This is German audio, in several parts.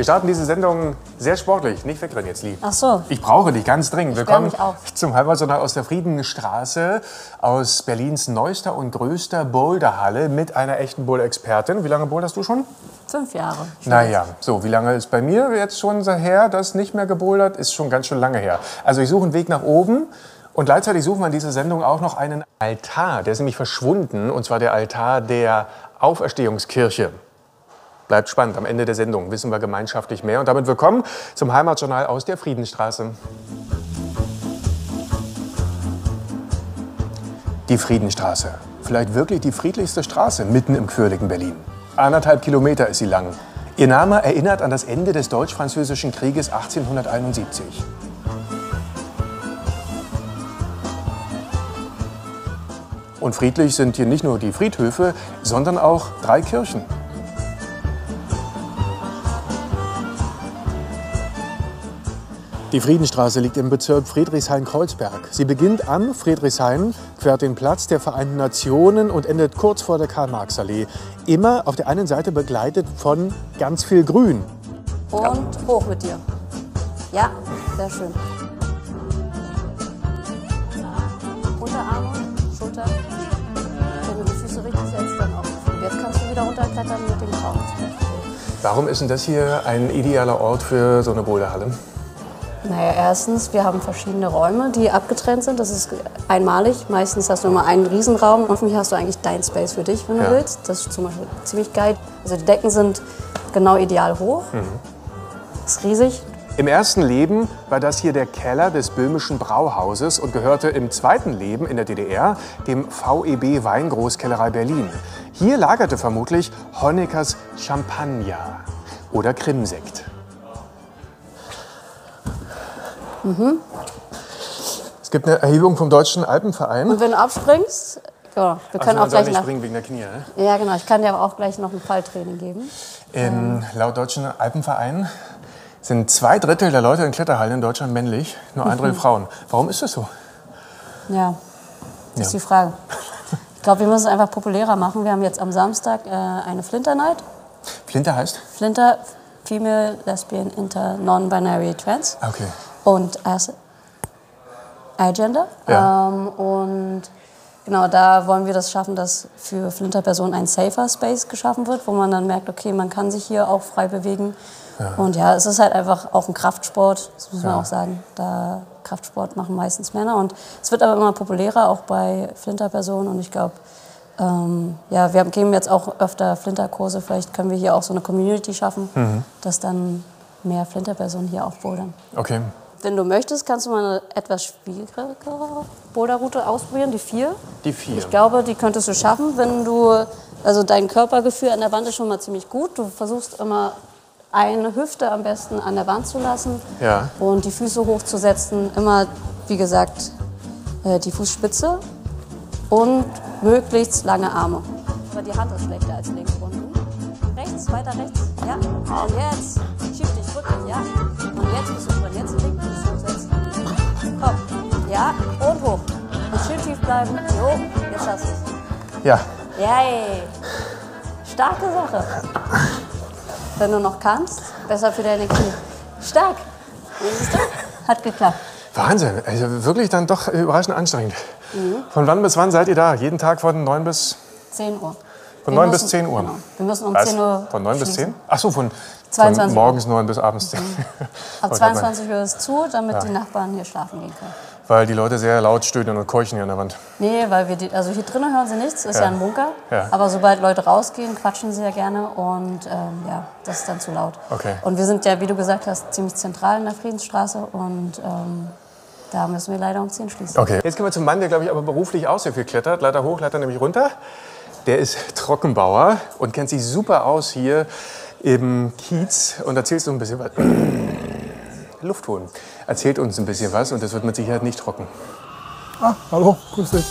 Wir starten diese Sendung sehr sportlich. Nicht wegrennen jetzt, Lee. Ach so. Ich brauche dich ganz dringend. Ich Willkommen zum Heimatjournal aus der Friedenstraße, aus Berlins neuester und größter Boulderhalle mit einer echten Boulder-Expertin. Wie lange boulderst du schon? Fünf Jahre. Naja, so, wie lange ist bei mir jetzt schon her, das nicht mehr gebouldert? Ist schon ganz schön lange her. Also ich suche einen Weg nach oben. Und gleichzeitig suchen wir in dieser Sendung auch noch einen Altar. Der ist nämlich verschwunden, und zwar der Altar der Auferstehungskirche. Bleibt spannend. Am Ende der Sendung wissen wir gemeinschaftlich mehr. Und damit willkommen zum Heimatjournal aus der Friedenstraße. Die Friedenstraße. Vielleicht wirklich die friedlichste Straße mitten im quirligen Berlin. Anderthalb Kilometer ist sie lang. Ihr Name erinnert an das Ende des Deutsch-Französischen Krieges 1871. Und friedlich sind hier nicht nur die Friedhöfe, sondern auch drei Kirchen. Die Friedenstraße liegt im Bezirk Friedrichshain-Kreuzberg. Sie beginnt am Friedrichshain, quert den Platz der Vereinten Nationen und endet kurz vor der Karl-Marx-Allee. Immer auf der einen Seite begleitet von ganz viel Grün. Und hoch mit dir. Ja, sehr schön. Unterarme, Schulter. Wenn du die Füße richtig setzt, dann auch. Jetzt kannst du wieder runterklettern mit dem Kraut. Warum ist denn das hier ein idealer Ort für so eine Boulderhalle? Naja, erstens, wir haben verschiedene Räume, die abgetrennt sind. Das ist einmalig. Meistens hast du immer einen Riesenraum und hier hast du eigentlich dein Space für dich, wenn du Ja. willst. Das ist zum Beispiel ziemlich geil. Also die Decken sind genau ideal hoch. Mhm. Ist riesig. Im ersten Leben war das hier der Keller des böhmischen Brauhauses und gehörte im zweiten Leben in der DDR dem VEB Weingroßkellerei Berlin. Hier lagerte vermutlich Honeckers Champagner oder Krimsekt. Es gibt eine Erhebung vom Deutschen Alpenverein. Und wenn du abspringst, ja, wir können Also auch gleich nicht nach. springen wegen der Knie. Ne? Ja, genau. Ich kann dir aber auch gleich noch ein Falltraining geben. Im laut Deutschen Alpenverein sind zwei Drittel der Leute in Kletterhallen in Deutschland männlich, nur ein Drittel Frauen. Warum ist das so? Ja, das ist Ja. die Frage. Ich glaube, wir müssen es einfach populärer machen. Wir haben jetzt am Samstag äh, eine Flinter Night. Flinter heißt? Flinter, Female, Lesbian, Inter, Non-Binary, Trans. Okay. Und as Agender. Ja. Ähm, und genau, da wollen wir das schaffen, dass für Flinter-Personen ein safer Space geschaffen wird, wo man dann merkt, okay, man kann sich hier auch frei bewegen. Und ja, es ist halt einfach auch ein Kraftsport, das muss man auch sagen. Da Kraftsport machen meistens Männer. Und es wird aber immer populärer, auch bei Flinter-Personen. Und ich glaube, ähm, ja, wir geben jetzt auch öfter Flinterkurse. Vielleicht können wir hier auch so eine Community schaffen, Mhm. dass dann mehr Flinterpersonen hier auch bouldern. Okay. Wenn du möchtest, kannst du mal eine etwas schwierigere Boulderroute ausprobieren, die vier. Die vier. Ich glaube, die könntest du schaffen, wenn du, also dein Körpergefühl an der Wand ist schon mal ziemlich gut. Du versuchst immer eine Hüfte am besten an der Wand zu lassen Ja. und die Füße hochzusetzen. Immer, wie gesagt, äh, die Fußspitze und möglichst lange Arme. Aber die Hand ist schlechter als links unten. Rechts, weiter rechts. Ja. Und jetzt schieb dich, rück dich, ja. Und jetzt bist du dran. Jetzt Ja, und hoch. Und schön tief bleiben. Jo, jetzt hast du es. Ja. Yay. Starke Sache. Wenn du noch kannst, besser für deine Knie. Stark. Siehst du? Hat geklappt. Wahnsinn. Also wirklich dann doch überraschend anstrengend. Mhm. Von wann bis wann seid ihr da? Jeden Tag von 9 bis, 10 Uhr. von Wir 9 bis müssen- 10 Uhr? Genau. Wir müssen um Was? 10 Uhr. Von 9 bis schließen. 10? Ach so, von, von 22 Uhr. morgens 9 bis abends 10. Ab Wollte 22 Uhr ist zu, damit Ja. die Nachbarn hier schlafen gehen können. Weil die Leute sehr laut stöhnen und keuchen hier an der Wand. Nee, weil wir die, also hier drinnen hören sie nichts, ist ja, Ja. ein Bunker. Ja. Aber sobald Leute rausgehen, quatschen sie ja gerne und ähm, ja, das ist dann zu laut. Okay. Und wir sind ja, wie du gesagt hast, ziemlich zentral in der Friedensstraße und ähm, da müssen wir leider um 10 schließen. Okay. Jetzt gehen wir zum Mann, der, glaube ich, aber beruflich auch sehr viel klettert. Leiter hoch, Leiter nämlich runter. Der ist Trockenbauer und kennt sich super aus hier im Kiez. Und erzählst du ein bisschen was. Luft holen. Erzählt uns ein bisschen was und das wird mit Sicherheit nicht trocken. Ah, hallo, grüß dich.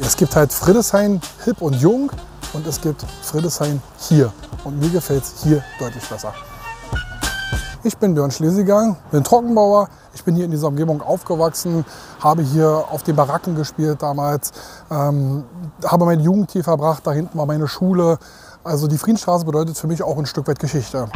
Es gibt halt Friedeshain hip und jung und es gibt Friedeshain hier. Und mir gefällt es hier deutlich besser. Ich bin Björn Schlesiger, bin Trockenbauer. Ich bin hier in dieser Umgebung aufgewachsen, habe hier auf den Baracken gespielt damals, ähm, habe meine Jugend hier verbracht. Da hinten war meine Schule. Also die Friedensstraße bedeutet für mich auch ein Stück weit Geschichte.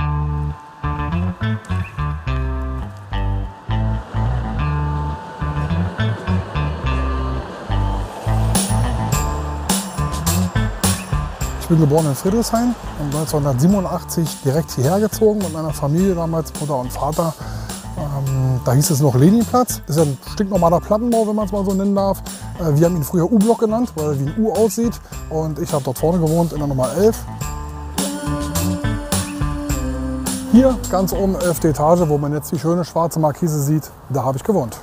Bin geboren in Friedrichshain und 1987 direkt hierher gezogen mit meiner Familie damals, Mutter und Vater. Ähm, da hieß es noch Leninplatz. Ist ja ein stinknormaler Plattenbau, wenn man es mal so nennen darf. Äh, wir haben ihn früher U-Block genannt, weil er wie ein U aussieht. Und ich habe dort vorne gewohnt in der Nummer 11. Hier ganz oben, 11. Etage, wo man jetzt die schöne schwarze Markise sieht, da habe ich gewohnt.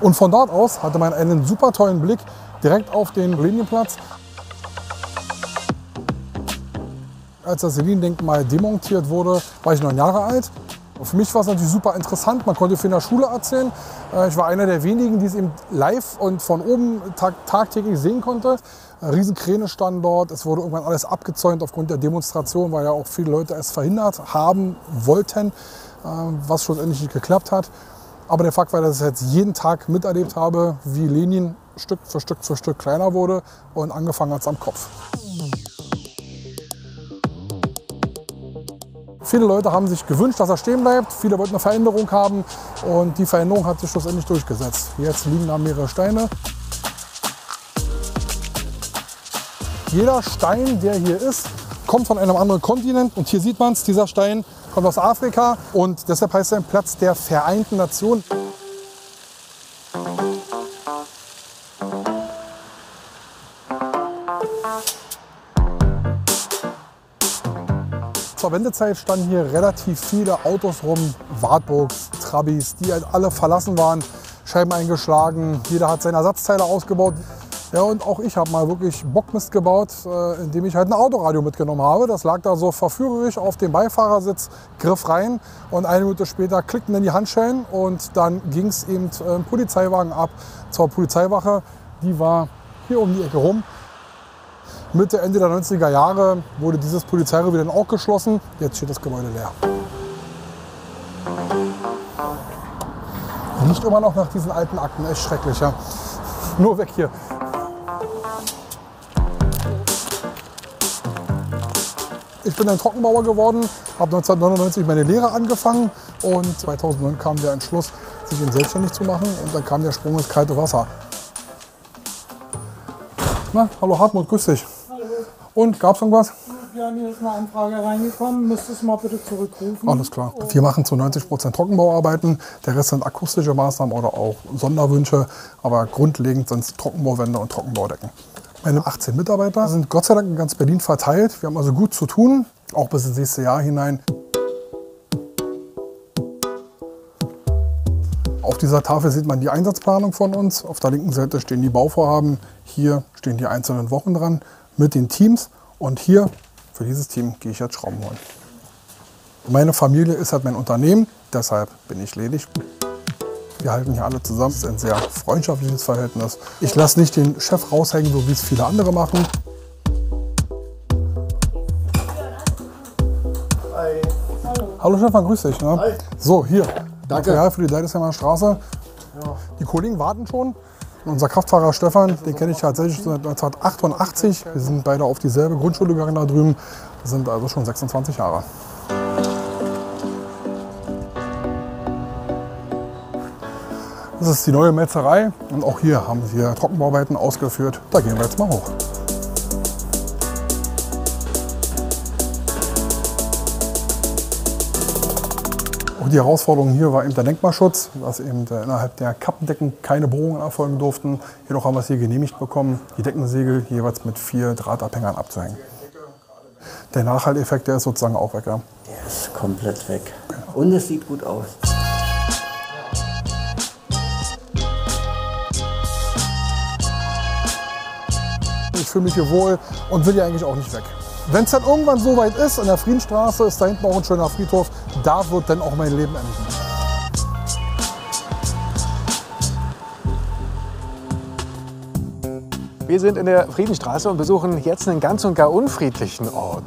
Und von dort aus hatte man einen super tollen Blick direkt auf den Linienplatz. Als das Lenin-Denkmal demontiert wurde, war ich neun Jahre alt. Für mich war es natürlich super interessant. Man konnte viel in der Schule erzählen. Äh, Ich war einer der wenigen, die es eben live und von oben tag tagtäglich sehen konnte. Ein riesen Kräne standen dort. Es wurde irgendwann alles abgezäunt aufgrund der Demonstration, weil ja auch viele Leute es verhindert haben wollten, äh, was schlussendlich nicht geklappt hat. Aber der Fakt war, dass ich jetzt jeden Tag miterlebt habe, wie Lenin Stück für Stück für Stück kleiner wurde und angefangen hat es am Kopf. Viele Leute haben sich gewünscht, dass er stehen bleibt. Viele wollten eine Veränderung haben und die Veränderung hat sich schlussendlich durchgesetzt. Jetzt liegen da mehrere Steine. Jeder Stein, der hier ist, kommt von einem anderen Kontinent und hier sieht man es, dieser Stein kommt aus Afrika und deshalb heißt er ein Platz der Vereinten Nationen. Zur Wendezeit standen hier relativ viele Autos rum, Wartburgs, Trabis, die halt alle verlassen waren, Scheiben eingeschlagen. Jeder hat seine Ersatzteile ausgebaut. Ja, und auch ich habe mal wirklich Bockmist gebaut, äh, indem ich halt ein Autoradio mitgenommen habe. Das lag da so verführerisch auf dem Beifahrersitz, griff rein und eine Minute später klickten dann die Handschellen und dann ging es eben äh, ein Polizeiwagen ab zur Polizeiwache. Die war hier um die Ecke rum. Mitte, Ende der 90er Jahre wurde dieses Polizeirevier dann auch geschlossen. Jetzt steht das Gebäude leer. Riecht immer noch nach diesen alten Akten, echt schrecklich. Ja. Nur weg hier. Ich bin dann Trockenbauer geworden, habe 1999 meine Lehre angefangen und 2009 kam der Entschluss, sich selbstständig zu machen und dann kam der Sprung ins kalte Wasser. Na, hallo Hartmut, grüß dich. Und gab's irgendwas? Ja, mir ist eine Anfrage reingekommen. Müsstest du mal bitte zurückrufen? Alles klar. Wir machen zu 90 Prozent Trockenbauarbeiten. Der Rest sind akustische Maßnahmen oder auch Sonderwünsche. Aber grundlegend sind es Trockenbauwände und Trockenbaudecken. Meine 18 Mitarbeiter sind Gott sei Dank in ganz Berlin verteilt. Wir haben also gut zu tun, auch bis ins nächste Jahr hinein. Auf dieser Tafel sieht man die Einsatzplanung von uns. Auf der linken Seite stehen die Bauvorhaben. Hier stehen die einzelnen Wochen dran mit den Teams. Und hier, für dieses Team, gehe ich jetzt Schrauben holen. Meine Familie ist halt mein Unternehmen, deshalb bin ich ledig. Wir halten hier alle zusammen. Es ist ein sehr freundschaftliches Verhältnis. Ich lasse nicht den Chef raushängen, so wie es viele andere machen. Hallo Stefan, grüß dich. Ne? So, hier. Danke. Material für die Deidesheimer Straße. Die Kollegen warten schon. Unser Kraftfahrer Stefan, den kenne ich tatsächlich seit 1988. Wir sind beide auf dieselbe Grundschule gegangen da drüben. Sind also schon 26 Jahre. Das ist die neue Metzerei und auch hier haben wir Trockenbauarbeiten ausgeführt. Da gehen wir jetzt mal hoch. Auch die Herausforderung hier war eben der Denkmalschutz, dass eben der, innerhalb der Kappendecken keine Bohrungen erfolgen durften. Jedoch haben wir es hier genehmigt bekommen, die Deckensegel jeweils mit vier Drahtabhängern abzuhängen. Der Nachhalteffekt, der ist sozusagen auch weg. Ja. Der ist komplett weg. Und es sieht gut aus. Ich fühle mich hier wohl und will hier eigentlich auch nicht weg. Wenn es dann irgendwann so weit ist, in der Friedenstraße ist da hinten auch ein schöner Friedhof, da wird dann auch mein Leben enden. Wir sind in der Friedenstraße und besuchen jetzt einen ganz und gar unfriedlichen Ort.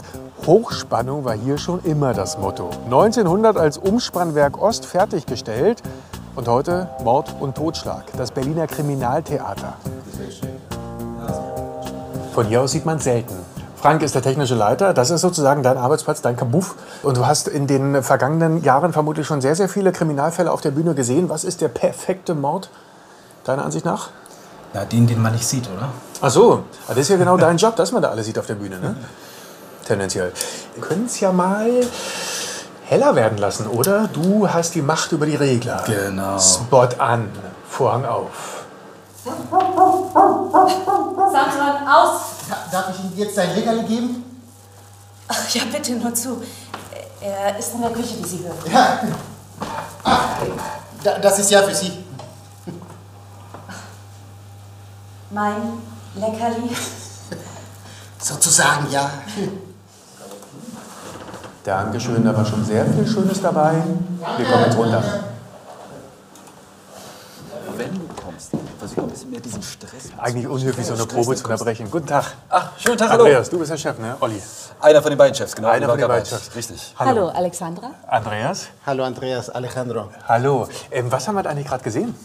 Hochspannung war hier schon immer das Motto. 1900 als Umspannwerk Ost fertiggestellt und heute Mord und Totschlag, das Berliner Kriminaltheater. Von hier aus sieht man selten. Frank ist der technische Leiter. Das ist sozusagen dein Arbeitsplatz, dein Kabuff. Und du hast in den vergangenen Jahren vermutlich schon sehr, sehr viele Kriminalfälle auf der Bühne gesehen. Was ist der perfekte Mord, deiner Ansicht nach? Ja, den, den man nicht sieht, oder? Ach so, das ist ja genau dein Job, dass man da alles sieht auf der Bühne, ne? Tendenziell. Wir können es ja mal heller werden lassen, oder? Du hast die Macht über die Regler. Genau. Spot an, Vorhang auf. Samson, aus! Darf ich Ihnen jetzt sein Leckerli geben? Ach ja, bitte nur zu. Er ist in der Küche, wie Sie hören. Ja. Ach, da- das ist ja für Sie. Mein Leckerli. Sozusagen, ja. Dankeschön, da war schon sehr viel Schönes dabei. Wir kommen jetzt runter. Wenn du kommst, versuch ein bisschen mehr diesen Stress. Eigentlich unhöflich, so eine Probe zu unterbrechen. Guten Tag. Ach, schönen Tag, hallo. Andreas, du bist der Chef, ne? Olli. Einer von den beiden Chefs, genau. Einer von den beiden. Chefs. Richtig. Hallo, Alexandra. Andreas. Hallo Andreas, Alejandro. Hallo. Ähm, was haben wir da eigentlich gerade gesehen?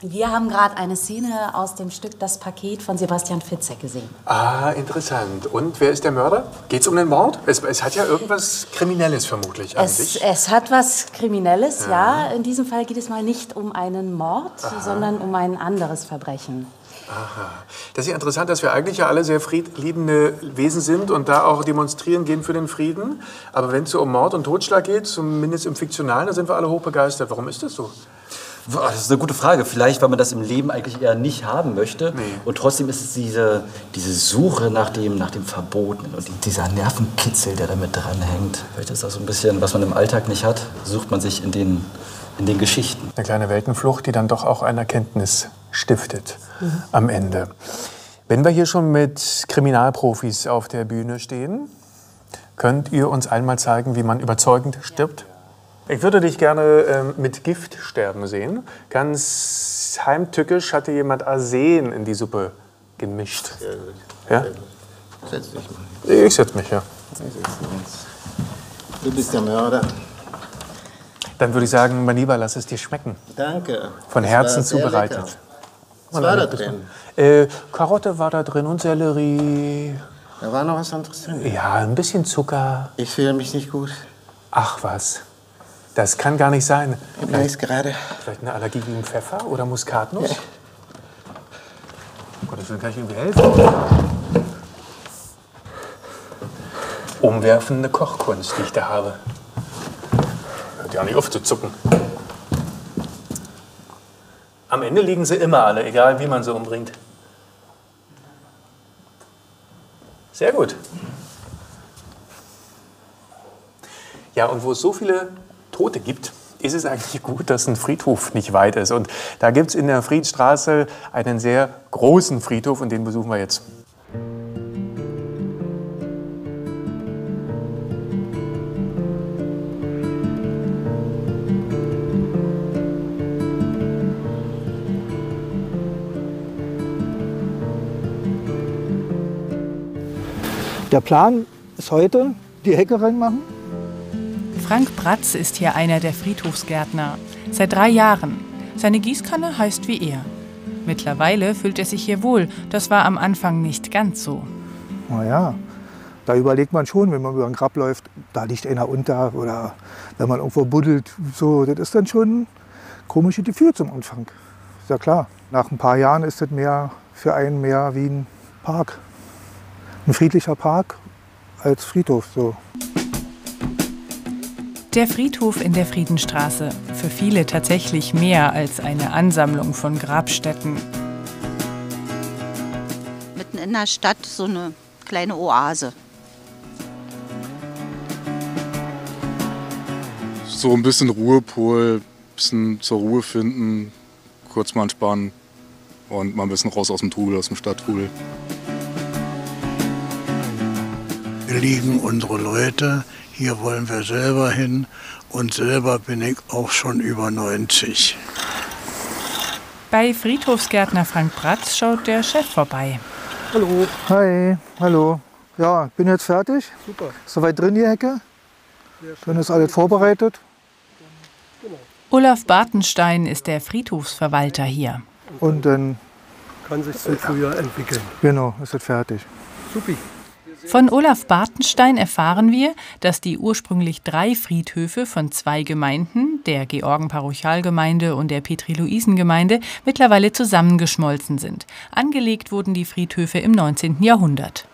Wir haben gerade eine Szene aus dem Stück Das Paket von Sebastian Fitzek gesehen. Ah, interessant. Und wer ist der Mörder? Geht's um den Mord? Es, es hat ja irgendwas Kriminelles vermutlich an Es, sich. es hat was Kriminelles, ja. In diesem Fall geht es mal nicht um einen Mord, sondern um ein anderes Verbrechen. Das ist ja interessant, dass wir eigentlich ja alle sehr friedliebende Wesen sind und da auch demonstrieren gehen für den Frieden. Aber wenn es so um Mord und Totschlag geht, zumindest im Fiktionalen, da sind wir alle hochbegeistert. Warum ist das so? Das ist eine gute Frage. Vielleicht, weil man das im Leben eigentlich eher nicht haben möchte. Nee. Und trotzdem ist es diese, diese Suche nach dem, nach dem Verbotenen und dieser Nervenkitzel, der damit dranhängt. Vielleicht ist das so ein bisschen, was man im Alltag nicht hat, sucht man sich in den, in den Geschichten. Eine kleine Weltenflucht, die dann doch auch eine Erkenntnis stiftet am Ende. Wenn wir hier schon mit Kriminalprofis auf der Bühne stehen, könnt ihr uns einmal zeigen, wie man überzeugend stirbt? Ich würde dich gerne ähm, mit Gift sterben sehen. Ganz heimtückisch hatte jemand Arsen in die Suppe gemischt. Ja? Setz dich mal. Ich setze mich, ja. Du bist der Mörder. Dann würde ich sagen, mein Lieber, lass es dir schmecken. Danke. Von Das Herzen sehr zubereitet. lecker. Was war da drin? Äh, Karotte war da drin und Sellerie. Da war noch was anderes drin. Ja, ein bisschen Zucker. Ich fühle mich nicht gut. Ach was. Das kann gar nicht sein. Ich weiß gerade. Vielleicht eine Allergie gegen Pfeffer oder Muskatnuss? Um Gottes Willen, kann ich irgendwie helfen? Umwerfende Kochkunst, die ich da habe. Hört ja nicht auf zu zucken. Am Ende liegen sie immer alle, egal wie man sie umbringt. Sehr gut. Ja, und wo es so viele Tote gibt, ist es eigentlich gut, dass ein Friedhof nicht weit ist. Und da gibt es in der Friedstraße einen sehr großen Friedhof und den besuchen wir jetzt. Der Plan ist heute, die Hecke reinmachen. Frank Bratz ist hier einer der Friedhofsgärtner. Seit drei Jahren. Seine Gießkanne heißt wie er. Mittlerweile fühlt er sich hier wohl. Das war am Anfang nicht ganz so. Naja, da überlegt man schon, wenn man über ein Grab läuft, da liegt einer unter oder wenn man irgendwo buddelt. So, das ist dann schon ein komisches Gefühl zum Anfang. Ist ja klar. Nach ein paar Jahren ist das mehr für einen mehr wie ein Park. Ein friedlicher Park als Friedhof. So. Der Friedhof in der Friedenstraße. Für viele tatsächlich mehr als eine Ansammlung von Grabstätten. mitten in der Stadt so eine kleine Oase. So ein bisschen Ruhepol, ein bisschen zur Ruhe finden, kurz mal entspannen und mal ein bisschen raus aus dem Trubel, aus dem Stadttrubel. Hier liegen unsere Leute, hier wollen wir selber hin und selber bin ich auch schon über 90. Bei Friedhofsgärtner Frank Bratz schaut der Chef vorbei. Hallo. Hi, hallo. Ja, ich bin jetzt fertig. Super. Soweit drin die Hecke. Dann ist alles vorbereitet. Olaf Bartenstein ist der Friedhofsverwalter hier. Und dann, Kann sich zum Frühjahr entwickeln. genau, ist es fertig. Supi. Von Olaf Bartenstein erfahren wir, dass die ursprünglich drei Friedhöfe von zwei Gemeinden, der Georgenparochialgemeinde und der Petri-Luisen-Gemeinde, mittlerweile zusammengeschmolzen sind. Angelegt wurden die Friedhöfe im 19. Jahrhundert.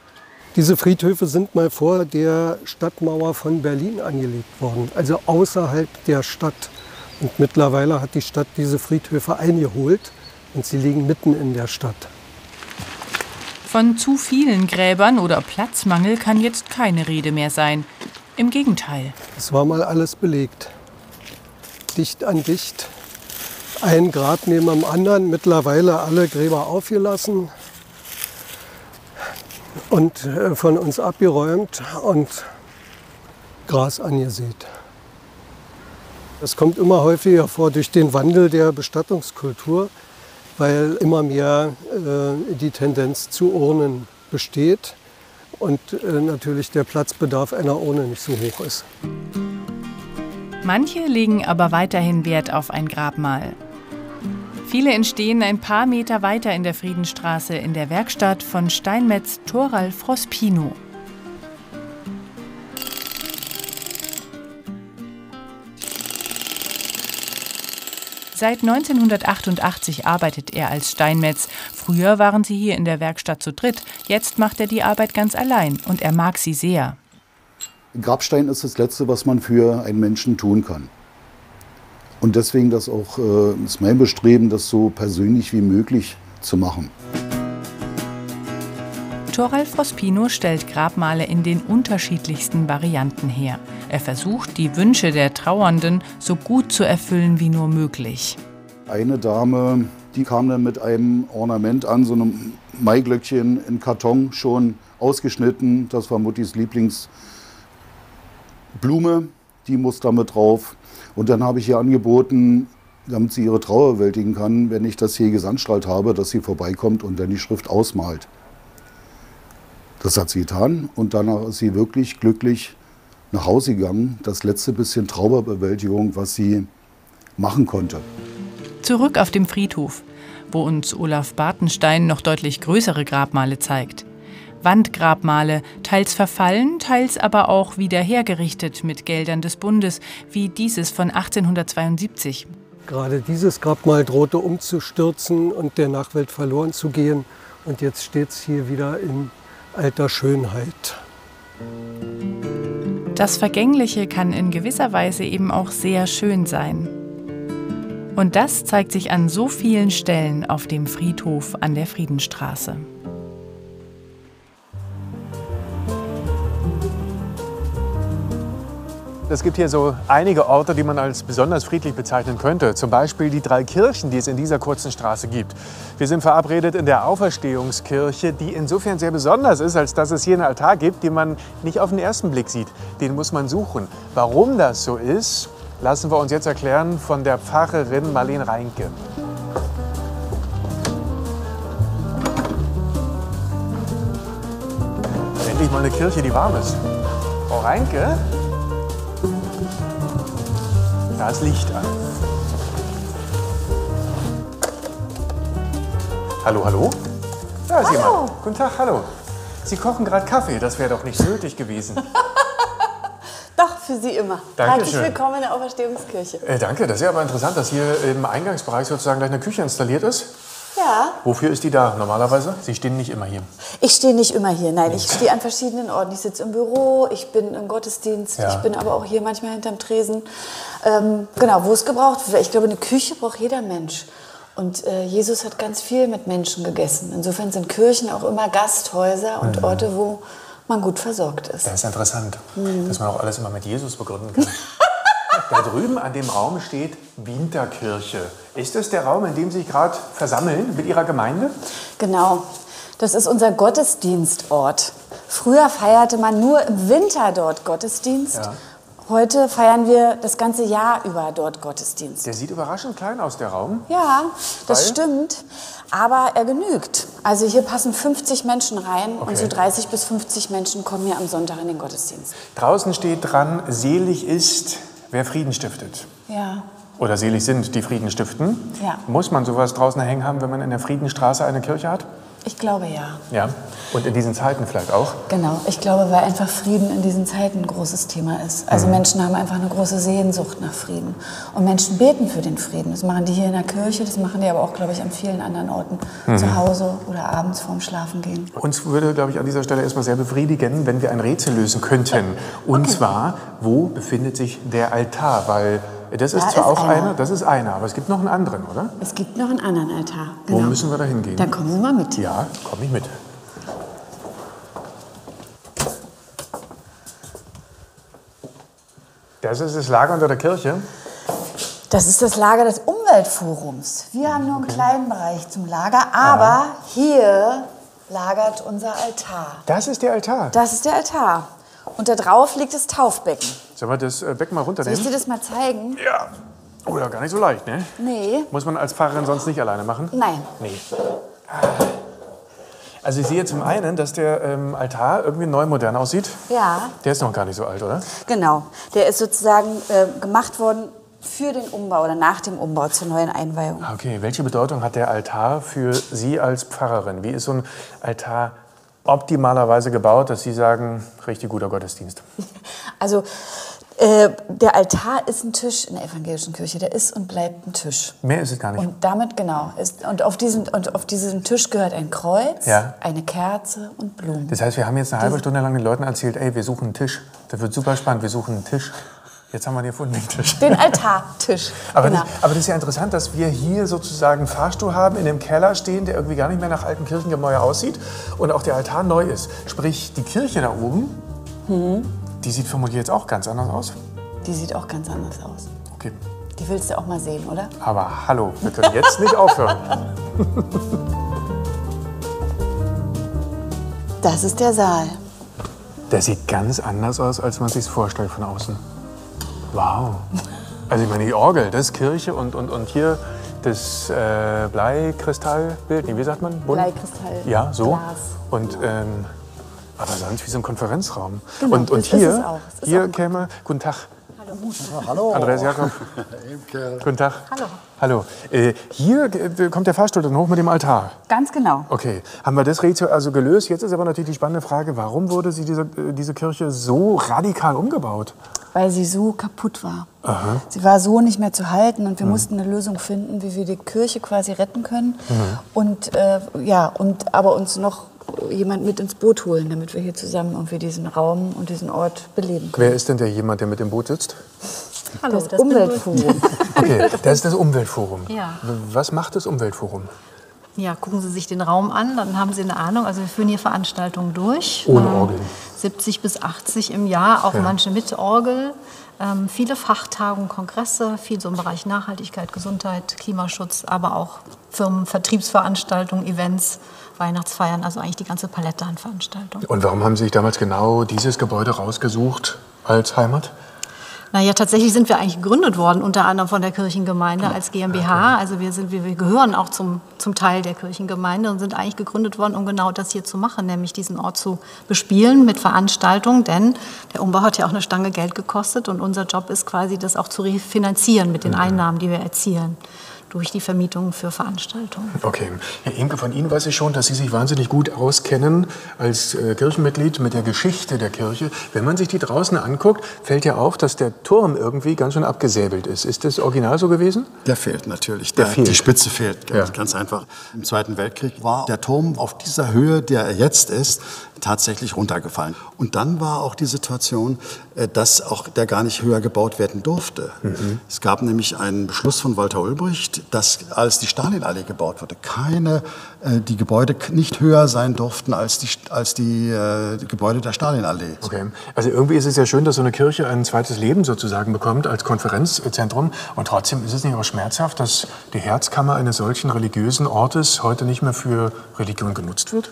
Diese Friedhöfe sind mal vor der Stadtmauer von Berlin angelegt worden, also außerhalb der Stadt. Und mittlerweile hat die Stadt diese Friedhöfe eingeholt und sie liegen mitten in der Stadt. Von zu vielen Gräbern oder Platzmangel kann jetzt keine Rede mehr sein. Im Gegenteil. Es war mal alles belegt. Dicht an dicht. Ein Grab neben dem anderen. Mittlerweile alle Gräber aufgelassen und äh, von uns abgeräumt und Gras angesät. Das kommt immer häufiger vor durch den Wandel der Bestattungskultur weil immer mehr äh, die Tendenz zu Urnen besteht und äh, natürlich der Platzbedarf einer Urne nicht so hoch ist. Manche legen aber weiterhin Wert auf ein Grabmal. Viele entstehen ein paar Meter weiter in der Friedenstraße in der Werkstatt von Steinmetz Thoralf Rospino. Seit 1988 arbeitet er als Steinmetz. Früher waren sie hier in der Werkstatt zu dritt. Jetzt macht er die Arbeit ganz allein und er mag sie sehr. Grabstein ist das Letzte, was man für einen Menschen tun kann. Und deswegen das auch, äh, ist mein Bestreben, das so persönlich wie möglich zu machen. Thoralf Rospino stellt Grabmale in den unterschiedlichsten Varianten her. Er versucht, die Wünsche der Trauernden so gut zu erfüllen wie nur möglich. Eine Dame, die kam dann mit einem Ornament an, so einem Maiglöckchen in Karton schon ausgeschnitten. Das war Muttis Lieblingsblume, die muss damit drauf. Und dann habe ich ihr angeboten, damit sie ihre Trauer bewältigen kann, wenn ich das hier gesandsstrahlt habe, dass sie vorbeikommt und dann die Schrift ausmalt. Das hat sie getan und danach ist sie wirklich glücklich nach Hause gegangen. Das letzte bisschen Trauerbewältigung, was sie machen konnte. Zurück auf dem Friedhof, wo uns Olaf Bartenstein noch deutlich größere Grabmale zeigt. Wandgrabmale, teils verfallen, teils aber auch wieder hergerichtet mit Geldern des Bundes, wie dieses von 1872. Gerade dieses Grabmal drohte umzustürzen und der Nachwelt verloren zu gehen. Und jetzt steht es hier wieder in alter Schönheit. Das Vergängliche kann in gewisser Weise eben auch sehr schön sein. Und das zeigt sich an so vielen Stellen auf dem Friedhof an der Friedenstraße. Es gibt hier so einige Orte, die man als besonders friedlich bezeichnen könnte. Zum Beispiel die drei Kirchen, die es in dieser kurzen Straße gibt. Wir sind verabredet in der Auferstehungskirche, die insofern sehr besonders ist, als dass es hier einen Altar gibt, den man nicht auf den ersten Blick sieht. Den muss man suchen. Warum das so ist, lassen wir uns jetzt erklären von der Pfarrerin Marlene Reinke. Endlich mal eine Kirche, die warm ist. Frau Reinke? Da ist Licht an. Hallo, hallo? Da ist Hallo. jemand. Guten Tag, hallo. Sie kochen gerade Kaffee, das wäre doch nicht nötig gewesen. Doch, für Sie immer. Dankeschön. Herzlich willkommen in der Auferstehungskirche. Äh, danke, das ist ja aber interessant, dass hier im Eingangsbereich sozusagen gleich eine Küche installiert ist. Ja, Wofür ist die da normalerweise? Sie stehen nicht immer hier. ich stehe nicht immer hier. Nein, ich stehe an verschiedenen Orten. Ich sitze im Büro, ich bin im Gottesdienst, Ja. ich bin aber auch hier manchmal hinterm Tresen. Ähm, genau, wo es gebraucht wird. Ich glaube, eine Küche braucht jeder Mensch. Und äh, Jesus hat ganz viel mit Menschen gegessen. Insofern sind Kirchen auch immer Gasthäuser und Mhm. Orte, wo man gut versorgt ist. Das ist interessant, Mhm. dass man auch alles immer mit Jesus begründen kann. da drüben an dem Raum steht Winterkirche. Ist das der Raum, in dem Sie sich gerade versammeln mit Ihrer Gemeinde? Genau, das ist unser Gottesdienstort. Früher feierte man nur im Winter dort Gottesdienst. Ja. Heute feiern wir das ganze Jahr über dort Gottesdienst. Der sieht überraschend klein aus, der Raum. Ja, das Weil? stimmt. Aber er genügt. Also hier passen 50 Menschen rein Okay. und so 30 bis 50 Menschen kommen hier am Sonntag in den Gottesdienst. Draußen steht dran, selig ist, wer Frieden stiftet. Ja, Oder selig sind, die Frieden stiften. Ja. Muss man sowas draußen hängen haben, wenn man in der Friedenstraße eine Kirche hat? Ich glaube ja. Ja. Und in diesen Zeiten vielleicht auch. Genau, ich glaube, weil einfach Frieden in diesen Zeiten ein großes Thema ist. Also Mhm. Menschen haben einfach eine große Sehnsucht nach Frieden. Und Menschen beten für den Frieden. Das machen die hier in der Kirche, das machen die aber auch, glaube ich, an vielen anderen Orten. Mhm. Zu Hause oder abends vorm Schlafengehen. Uns würde, glaube ich, an dieser Stelle erstmal sehr befriedigen, wenn wir ein Rätsel lösen könnten. Und zwar, wo befindet sich der Altar? Weil das ist Da zwar ist auch einer. einer, das ist einer, aber es gibt noch einen anderen, oder? Es gibt noch einen anderen Altar. Wo müssen wir da hingehen? Dann kommen Sie mal mit. Ja, komme ich mit. Das ist das Lager unter der Kirche. Das ist das Lager des Umweltforums. Wir haben nur einen kleinen Bereich zum Lager, aber hier lagert unser Altar. Das ist der Altar. Das ist der Altar. Und da drauf liegt das Taufbecken. Sollen wir das äh, Becken mal Soll ich dir runternehmen? das mal zeigen? Ja. Oh ja, gar nicht so leicht, ne? Nee. Muss man als Pfarrerin sonst nicht alleine machen? Nein. Nee. Also ich sehe zum einen, dass der ähm, Altar irgendwie neu modern aussieht. Ja, Der ist noch gar nicht so alt, oder? genau. Der ist sozusagen äh, gemacht worden für den Umbau oder nach dem Umbau zur neuen Einweihung. Ah, Okay, welche Bedeutung hat der Altar für Sie als Pfarrerin? Wie ist so ein Altar optimalerweise gebaut, dass Sie sagen, richtig guter Gottesdienst? Also äh, der Altar ist ein Tisch in der evangelischen Kirche. Der ist und bleibt ein Tisch. Mehr ist es gar nicht. Und damit, genau, ist, und, auf diesem, und auf diesem Tisch gehört ein Kreuz, Ja. eine Kerze und Blumen. Das heißt, wir haben jetzt eine halbe Stunde lang den Leuten erzählt, ey, wir suchen einen Tisch. Das wird super spannend, wir suchen einen Tisch. Jetzt haben wir den gefunden, den Tisch. Den Altartisch. Aber, genau. das, aber das ist ja interessant, dass wir hier sozusagen einen Fahrstuhl haben, in dem Keller stehen, der irgendwie gar nicht mehr nach alten Kirchengemäuer aussieht und auch der Altar neu ist. Sprich, die Kirche da oben, Hm, die sieht vermutlich jetzt auch ganz anders aus. die sieht auch ganz anders aus. Okay. Die willst du auch mal sehen, oder? Aber hallo, wir können jetzt nicht aufhören. Das ist der Saal. Der sieht ganz anders aus, als man sich vorstellt von außen. Wow. Also ich meine, die Orgel, das ist Kirche und, und, und hier das äh, Bleikristallbild, nee, wie sagt man? Bunt? Bleikristall. Ja, so. Glas. Und ähm, aber sonst wie so ein Konferenzraum. Genau, und und hier, hier käme, guten Tag, Hallo. Andreas Jakob. Guten Tag. Hallo. Hallo. Äh, hier äh, kommt der Fahrstuhl dann hoch mit dem Altar. Ganz genau. Okay, haben wir das Rätsel also gelöst. Jetzt ist aber natürlich die spannende Frage, warum wurde sie diese, äh, diese Kirche so radikal umgebaut? Weil sie so kaputt war. Aha. Sie war so nicht mehr zu halten und wir mussten eine Lösung finden, wie wir die Kirche quasi retten können. Mhm. Und äh, ja, und aber uns noch jemand mit ins Boot holen, damit wir hier zusammen irgendwie diesen Raum und diesen Ort beleben können. Wer ist denn der jemand, der mit im Boot sitzt? Hallo, das, Umweltforum. Okay, das ist das Umweltforum. Ja. Was macht das Umweltforum? Ja, gucken Sie sich den Raum an, dann haben Sie eine Ahnung. Also wir führen hier Veranstaltungen durch. Ohne Ähm, Orgel. 70 bis 80 im Jahr, auch Ja. manche mit Orgel. Ähm, viele Fachtagungen, Kongresse, viel so im Bereich Nachhaltigkeit, Gesundheit, Klimaschutz, aber auch Firmen, Vertriebsveranstaltungen, Events, Weihnachtsfeiern, also eigentlich die ganze Palette an Veranstaltungen. Und warum haben Sie sich damals genau dieses Gebäude rausgesucht als Heimat? Naja, tatsächlich sind wir eigentlich gegründet worden, unter anderem von der Kirchengemeinde als GmbH. Also wir, sind, wir, wir gehören auch zum, zum Teil der Kirchengemeinde und sind eigentlich gegründet worden, um genau das hier zu machen, nämlich diesen Ort zu bespielen mit Veranstaltungen. Denn der Umbau hat ja auch eine Stange Geld gekostet und unser Job ist quasi, das auch zu refinanzieren mit den Einnahmen, die wir erzielen durch die Vermietung für Veranstaltungen. Okay. Herr Imke, von Ihnen weiß ich schon, dass Sie sich wahnsinnig gut auskennen als äh, Kirchenmitglied mit der Geschichte der Kirche. Wenn man sich die draußen anguckt, fällt ja auf, dass der Turm irgendwie ganz schön abgesäbelt ist. Ist das original so gewesen? Der fehlt natürlich. Der Der fehlt. Die Spitze fehlt, ganz, ganz einfach. Im Zweiten Weltkrieg war der Turm auf dieser Höhe, der er jetzt ist, tatsächlich runtergefallen. Und dann war auch die Situation, äh, dass auch der gar nicht höher gebaut werden durfte. Mhm. Es gab nämlich einen Beschluss von Walter Ulbricht, dass als die Stalinallee gebaut wurde, keine, äh, die Gebäude nicht höher sein durften als die, als die, äh, die Gebäude der Stalinallee. Okay. Also irgendwie ist es ja schön, dass so eine Kirche ein zweites Leben sozusagen bekommt als Konferenzzentrum. Und trotzdem ist es nicht auch schmerzhaft, dass die Herzkammer eines solchen religiösen Ortes heute nicht mehr für Religion genutzt wird?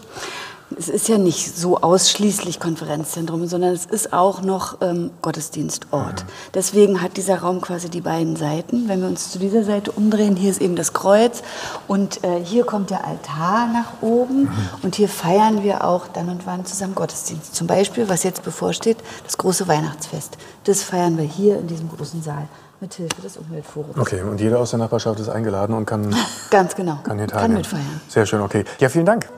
Es ist ja nicht so ausschließlich Konferenzzentrum, sondern es ist auch noch ähm, Gottesdienstort. Deswegen hat dieser Raum quasi die beiden Seiten. Wenn wir uns zu dieser Seite umdrehen, hier ist eben das Kreuz und äh, hier kommt der Altar nach oben und hier feiern wir auch dann und wann zusammen Gottesdienst. Zum Beispiel, was jetzt bevorsteht, das große Weihnachtsfest. Das feiern wir hier in diesem großen Saal mit Hilfe des Umweltforums. Okay, und jeder aus der Nachbarschaft ist eingeladen und kann, Ganz genau. kann hier Kann teilnehmen. mitfeiern. Sehr schön, okay. Ja, vielen Dank.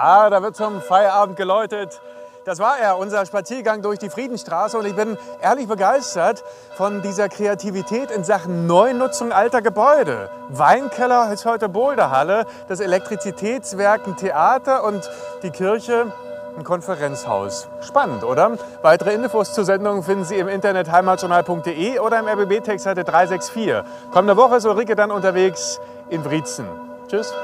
Ah, da wird zum Feierabend geläutet. Das war er, unser Spaziergang durch die Friedenstraße. Und ich bin ehrlich begeistert von dieser Kreativität in Sachen Neunutzung alter Gebäude. Weinkeller ist heute Boulderhalle, das Elektrizitätswerk ein Theater und die Kirche ein Konferenzhaus. Spannend, oder? Weitere Infos zur Sendung finden Sie im Internet heimatjournal.de oder im RBB-Text Seite 364. Kommende Woche ist Ulrike dann unterwegs in Wriezen. Tschüss.